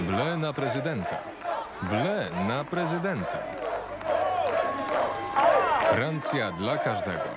Ble na prezydenta. Ble na prezydenta. Francja dla każdego.